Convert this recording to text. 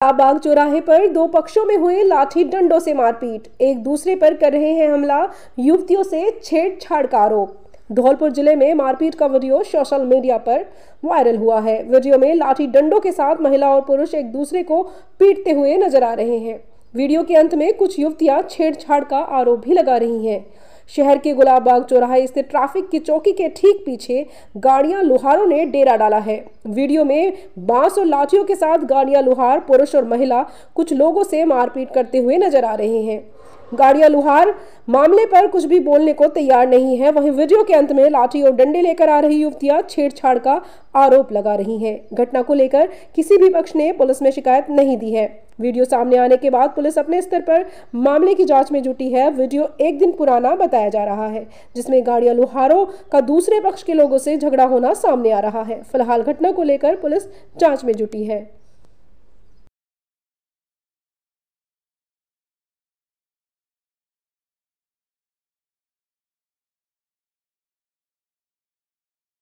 बाग चौराहे पर दो पक्षों में हुए लाठी डंडों से मारपीट। एक दूसरे पर कर रहे हैं हमला, युवतियों से छेड़छाड़ का आरोप। धौलपुर ज़िले में मारपीट का वीडियो सोशल मीडिया पर वायरल हुआ है। वीडियो में लाठी डंडों के साथ महिला और पुरुष एक दूसरे को पीटते हुए नज़र आ रहे हैं। वीडियो के अंत में कुछ युवतियाँ छेड़छाड़ का आरोप भी लगा रही हैं। शहर के गुलाब बाग चौराहे स्थित ट्रैफ़िक की चौकी के ठीक पीछे गाड़ियाँ, लुहारों ने डेरा डाला है। वीडियो में बाँस और लाठियों के साथ गाड़ियाँ, लुहार, पुरुष और महिला कुछ लोगों से मारपीट करते हुए नज़र आ रहे हैं। गाड़िया लुहार, मामले पर कुछ भी बोलने को तैयार नहीं है। वहीं वीडियो के अंत में लाठी और डंडे लेकर आ रही युवतियाँ छेड़छाड़ का आरोप लगा रही हैं। घटना को लेकर किसी भी पक्ष ने पुलिस में शिकायत नहीं दी है। वीडियो सामने आने के बाद पुलिस अपने स्तर पर मामले की जाँच में जुटी है। वीडियो एक दिन पुराना बताया जा रहा है, जिसमें गाड़िया लुहारों का दूसरे पक्ष के लोगों से झगड़ा होना सामने आ रहा है। फ़िलहाल घटना को लेकर पुलिस जाँच में जुटी है।